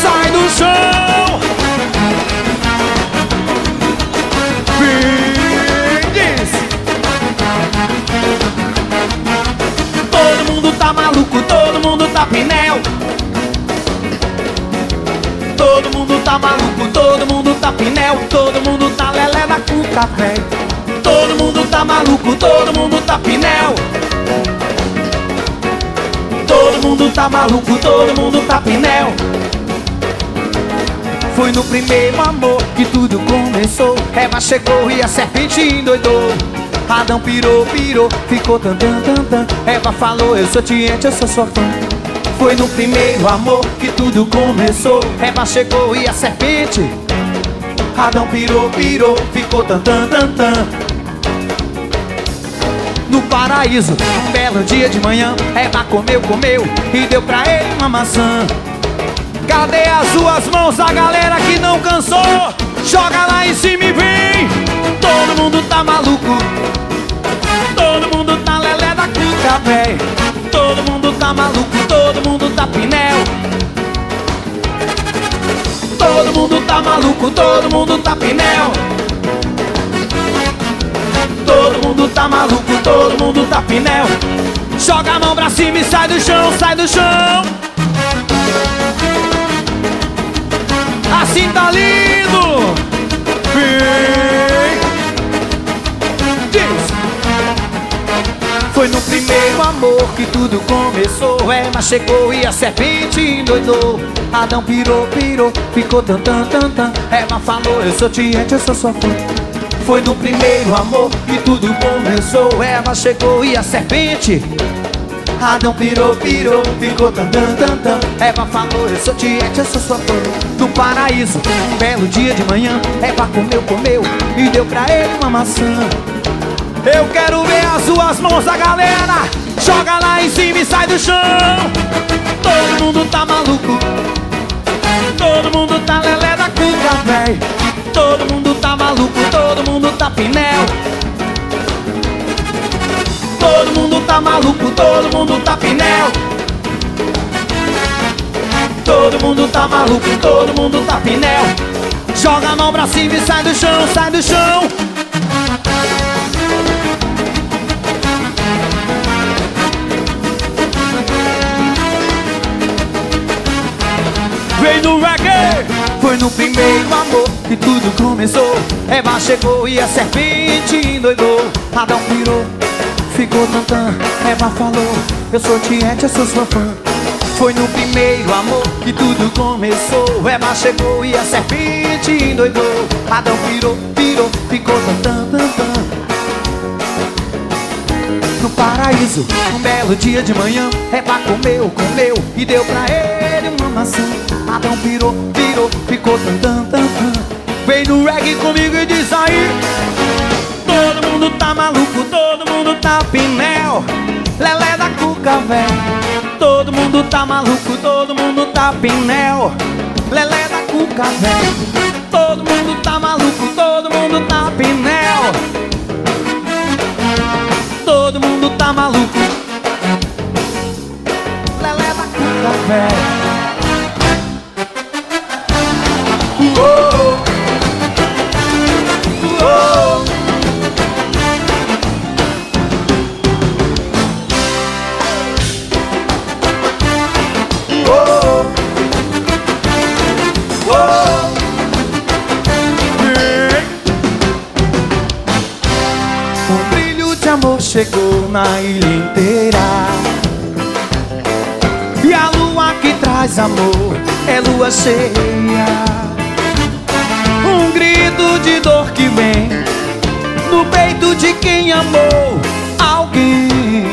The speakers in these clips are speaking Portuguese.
Sai do chão! Vindes! Todo mundo tá maluco, todo mundo tá pinel. Todo mundo tá maluco, todo mundo tá pinel. Todo mundo tá lelé da cuca, véi. Todo mundo tá maluco, todo mundo tá pinel. Mundo tá maluco, todo mundo tá pinel. Foi no primeiro amor que tudo começou. Eva chegou e a serpente endoidou. Adão pirou, pirou, ficou tan tan tan tan. Eva falou, eu sou tiente, eu sou sua fã. Foi no primeiro amor que tudo começou. Eva chegou e a serpente. Adão pirou, pirou, ficou tan tan tan tan. No paraíso, um belo dia de manhã, Eva comeu, comeu e deu pra ele uma maçã. Cadê as suas mãos, a galera que não cansou? Joga lá em cima e vem! Todo mundo tá maluco, todo mundo tá lelé da cuca, véi. Todo mundo tá maluco, todo mundo tá pinel. Todo mundo tá maluco, todo mundo tá pinel. Todo mundo tá maluco, todo mundo tá pinel. Joga a mão pra cima e sai do chão, sai do chão. Assim tá lindo. Foi no primeiro amor que tudo começou. Eva chegou e a serpente endoidou. Adão pirou, pirou, ficou tan tan tan tan. Eva falou, eu sou tiente, eu sou sua fã. Foi no primeiro amor que tudo começou. Eva chegou e a serpente. Adão pirou, pirou, ficou tan tan tan tan. Eva falou, eu sou tiete, eu sou sua fã. No paraíso, um belo dia de manhã, Eva comeu, comeu e deu pra ele uma maçã. Eu quero ver as suas mãos, a galera. Joga lá em cima e sai do chão. Todo mundo tá maluco. Todo mundo tá lelé da cuca, véi. Todo mundo tá maluco, todo mundo tá pinel. Todo mundo tá maluco, todo mundo tá pinel. Todo mundo tá maluco, todo mundo tá pinel. Joga a mão pra cima e sai do chão, sai do chão. Vem no reggae Foi no primeiro amor que tudo começou. Eva chegou e a serpente endoidou. Adão pirou, ficou tantã. Eva falou, eu sou tiete, eu sou sua fã. Foi no primeiro amor que tudo começou. Eva chegou e a serpente endoidou. Adão pirou, pirou, ficou tantã, tantã. No paraíso Um belo dia de manhã Eva comeu, comeu E deu pra ele uma maçã. Adão pirou, pirou Ficou tan tan tan Vem no reggae comigo e diz aí. Todo mundo tá maluco Todo mundo tá pinel. Lelé da cuca, véi Todo mundo tá maluco Todo mundo tá pinel. Lelé da cuca, véi Todo mundo tá maluco Todo mundo tá pinel. Todo mundo tá maluco amor chegou na ilha inteira. E a lua que traz amor é lua cheia. Um grito de dor que vem No peito de quem amou alguém.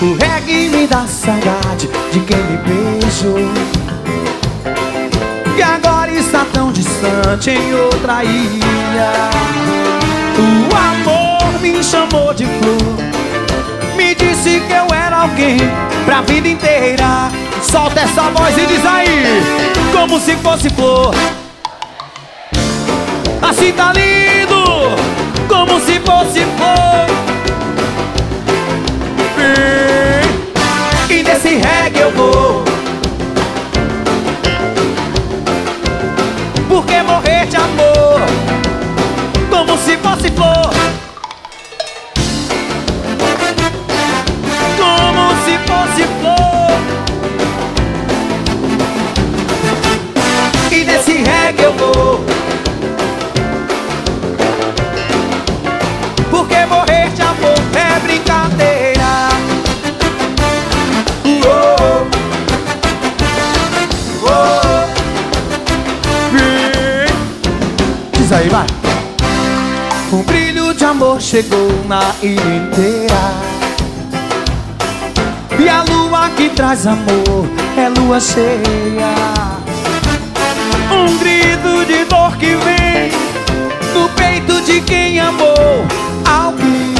O reggae me dá saudade de quem me beijou. Que agora está tão distante em outra ilha. Chamou de flor, me disse que eu era alguém pra vida inteira. Solta essa voz e diz aí, como se fosse flor. Assim tá lindo, como se fosse flor. E nesse reggae eu vou Porque morrer de amor aí, vai Um brilho de amor chegou na ilha inteira E a lua que traz amor é lua cheia Um grito de dor que vem do peito de quem amou alguém.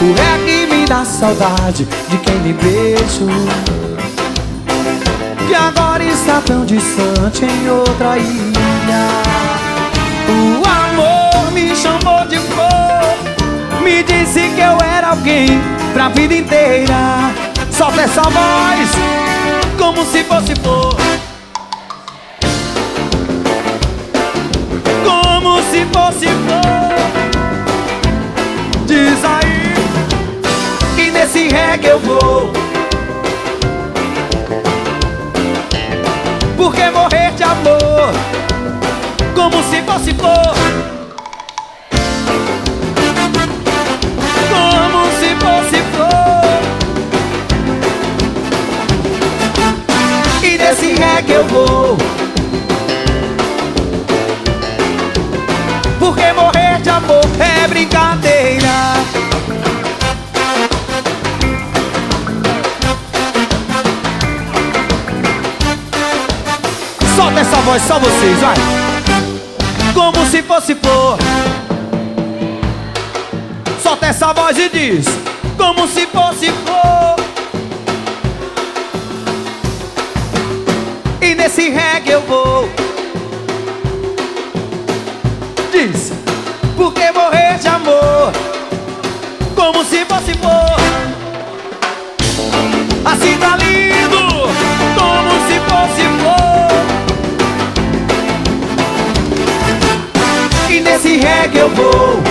O reggae me dá saudade de quem me beijou. Que agora está tão distante em outra ilha. O amor me chamou de flor, me disse que eu era alguém pra vida inteira. Solta essa voz, como se fosse flor. como se fosse flor. Diz aí que nesse reggae eu vou. Porque morrer de amor, como se fosse flor. Como se fosse flor. E nesse reggae eu vou. Porque morrer de amor é brincadeira Solta essa voz, só vocês, vai Como se fosse flor. Solta essa voz e diz Como se fosse flor. E nesse reggae eu vou. Diz Porque morrer de amor? Como se fosse flor E reggae eu vou